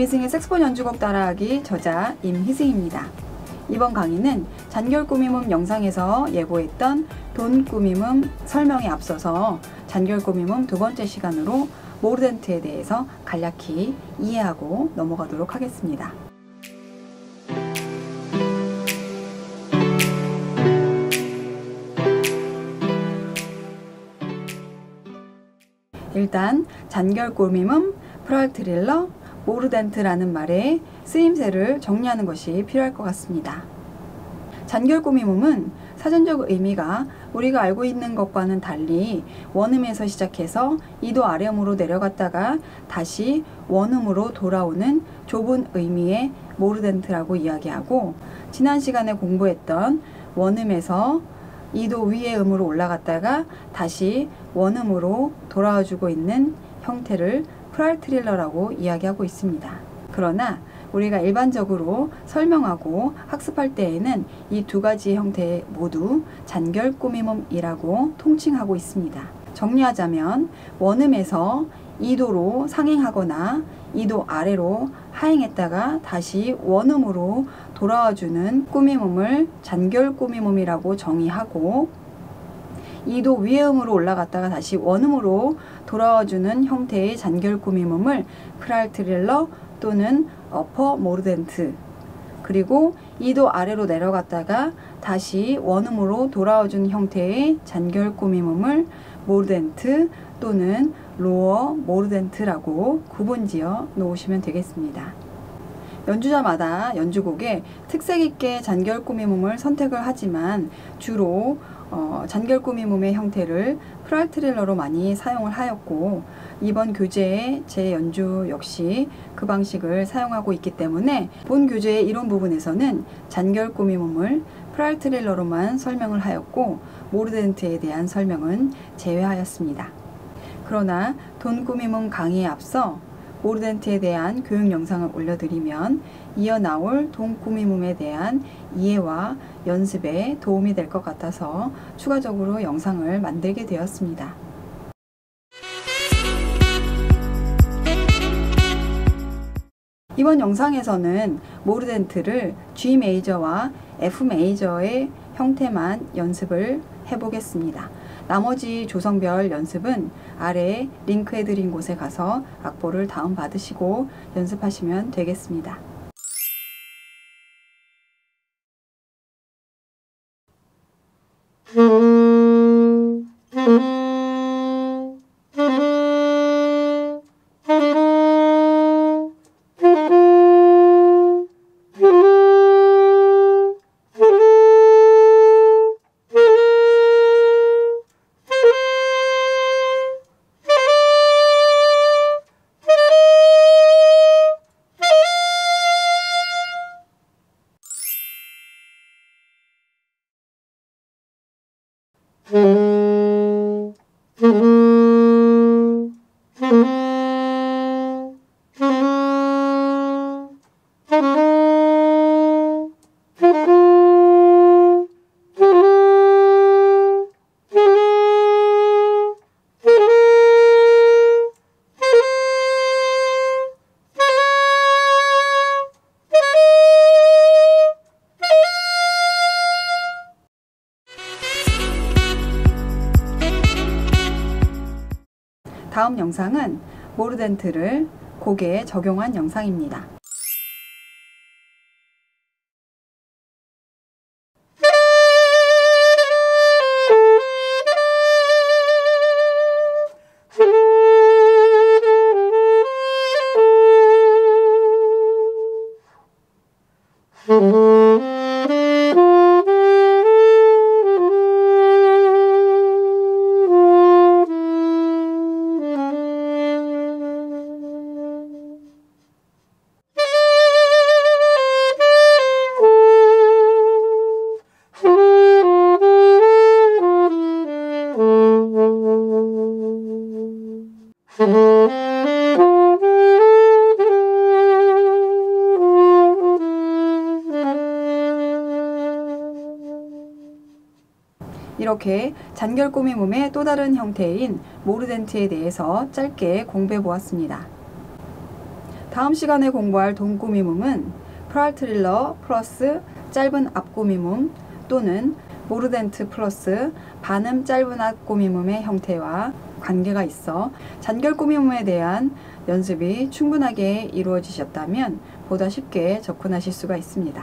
인생의 색스폰 연주곡 따라하기 저자 임희승입니다. 이번 강의는 잔결 꾸밈음 영상에서 예고했던 돈 꾸밈음 설명에 앞서서 잔결 꾸밈음 두 번째 시간으로 모르덴트에 대해서 간략히 이해하고 넘어가도록 하겠습니다. 일단 잔결 꾸밈음, 프랄트릴러, 모르덴트라는 말의 쓰임새를 정리하는 것이 필요할 것 같습니다. 잔결 꾸밈음은 사전적 의미가 우리가 알고 있는 것과는 달리 원음에서 시작해서 이도 아래음으로 내려갔다가 다시 원음으로 돌아오는 좁은 의미의 모르덴트라고 이야기하고 지난 시간에 공부했던 원음에서 이도 위의 음으로 올라갔다가 다시 원음으로 돌아와주고 있는 형태를 프랄 트릴러라고 이야기하고 있습니다. 그러나 우리가 일반적으로 설명하고 학습할 때에는 이 두 가지 형태 모두 잔결 꾸밈음이라고 통칭하고 있습니다. 정리하자면 원음에서 2도로 상행하거나 2도 아래로 하행했다가 다시 원음으로 돌아와주는 꾸밈음을 잔결 꾸밈음이라고 정의하고 2도 위의 음으로 올라갔다가 다시 원음으로 돌아와주는 형태의 잔결 꾸밈음을 프랄트릴러 또는 upper 모르덴트 그리고 2도 아래로 내려갔다가 다시 원음으로 돌아와주는 형태의 잔결 꾸밈음을 모르덴트 또는 lower 모르덴트라고 구분지어 놓으시면 되겠습니다. 연주자마다 연주곡에 특색 있게 잔결 꾸밈음을 선택을 하지만 주로 어, 잔결 꾸밈음의 형태를 프랄트릴러로 많이 사용을 하였고 이번 교재의 제 연주 역시 그 방식을 사용하고 있기 때문에 본 교재의 이론 부분에서는 잔결 꾸밈음을 프랄트릴러로만 설명을 하였고 모르덴트에 대한 설명은 제외하였습니다. 그러나 돈 꾸밈음 강의에 앞서 모르덴트에 대한 교육 영상을 올려드리면 이어 나올 돈 꾸밈음에 대한 이해와 연습에 도움이 될 것 같아서 추가적으로 영상을 만들게 되었습니다. 이번 영상에서는 모르덴트를 G 메이저와 F 메이저의 형태만 연습을 해보겠습니다. 나머지 조성별 연습은 아래 링크해드린 곳에 가서 악보를 다운받으시고 연습하시면 되겠습니다. 다음 영상은 모르덴트를 곡에 적용한 영상입니다. 이렇게 잔결 꾸미몸의 또 다른 형태인 모르덴트에 대해서 짧게 공부해 보았습니다. 다음 시간에 공부할 돈꾸미몸은 프랄트릴러 플러스 짧은 앞꾸미몸 또는 모르덴트 플러스 반음 짧은 앞꾸미몸의 형태와 관계가 있어 잔결꾸미몸에 대한 연습이 충분하게 이루어지셨다면 보다 쉽게 접근하실 수가 있습니다.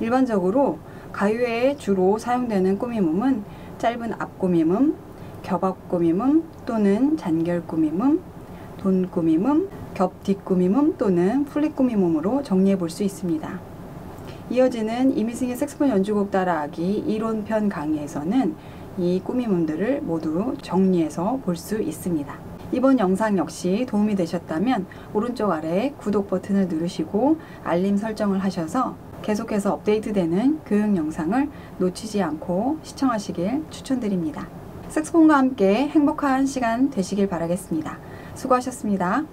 일반적으로 가요에 주로 사용되는 꾸미몸은 짧은 앞꾸미몸, 겹앞꾸미몸 또는 잔결꾸미몸, 돈꾸미몸, 겹뒷꾸미몸 또는 플립꾸미몸으로 정리해 볼 수 있습니다. 이어지는 이미승의 색소폰 연주곡 따라하기 이론편 강의에서는 이 꾸미몸들을 모두 정리해서 볼 수 있습니다. 이번 영상 역시 도움이 되셨다면 오른쪽 아래 구독 버튼을 누르시고 알림 설정을 하셔서 계속해서 업데이트되는 교육 영상을 놓치지 않고 시청하시길 추천드립니다. 색소폰과 함께 행복한 시간 되시길 바라겠습니다. 수고하셨습니다.